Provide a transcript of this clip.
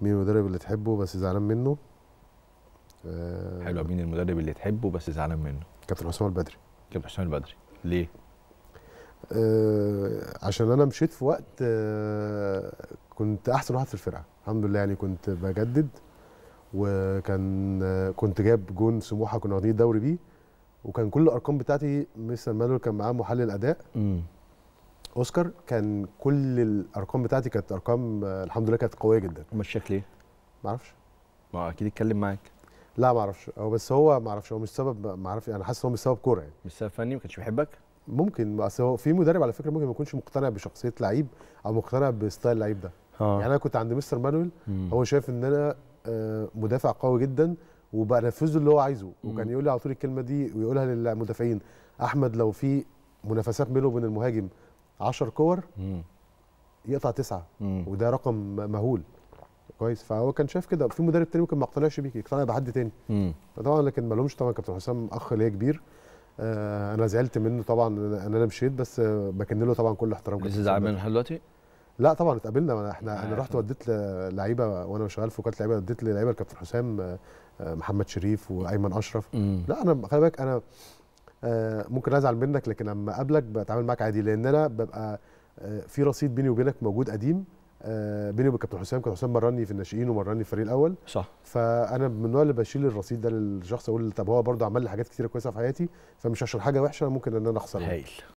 مين المدرب اللي تحبه بس زعلان منه؟ آه، حلو مين المدرب اللي تحبه بس زعلان منه؟ كابتن حسام البدري كابتن حسام البدري ليه؟ آه، عشان أنا مشيت في وقت آه، كنت أحسن واحد في الفرقة. الحمد لله يعني كنت بجدد وكان آه، كنت جايب جون سموحة كنا واخدين الدوري بيه وكان كل الأرقام بتاعتي مستر مانويل كان معاه محلل أداء. أوسكار كان كل الأرقام بتاعتي كانت أرقام آه، الحمد لله كانت قوية جدا. مشاك ليه ما أعرفش ما أكيد اتكلم معاك. لا ما أعرفش هو بس هو ما أعرفش هو مش سبب ما أعرفش أنا حاسس هو مش سبب كورة يعني. مش سبب فني؟ ما كانش بيحبك؟ ممكن اصل هو في مدرب على فكرة ممكن ما يكونش مقتنع بشخصية لعيب أو مقتنع ب style لعيب ده. آه يعني أنا كنت عند مستر مانويل هو شايف إن أنا آه، مدافع قوي جدا وبنفذ اللي هو عايزه. وكان. يقول لي على طول الكلمة دي ويقولها للمدافعين أحمد لو في منافسات بينه وبين المهاجم 10 كور يقطع تسعة. وده رقم مهول. كويس. فهو كان شايف كده. في مدرب تاني ممكن ما اقتنعش بيك يقتنع بحد تاني. طبعا لكن ما لهمش طبعا كابتن حسام أخ ليا كبير. آه أنا زعلت منه طبعا إن أنا مشيت بس آه بكن له طبعا كل احترام لسه زعلان. منه لحد دلوقتي؟ لا طبعا اتقابلنا. إحنا أنا عارف. رحت وديت لعيبة وأنا شغال في وكاله لعيبة وديت لعيبه الكابتن حسام آه، آه، محمد شريف وأيمن أشرف. لا أنا خلي بالك أنا آه، ممكن أزعل منك لكن لما أقابلك بتعامل معاك عادي لأن أنا ببقى آه، في رصيد بيني وبينك موجود قديم آه، بيني وبين كابتن حسام كابتن حسام مرني في الناشئين ومرني في الفريق الأول. صح. فأنا من النوع اللي بشيل الرصيد ده للشخص أقول طب هو برضه عمل لي حاجات كتيرة كويسة في حياتي فمش عشان حاجة وحشة ممكن إن أنا اخسرها هايل.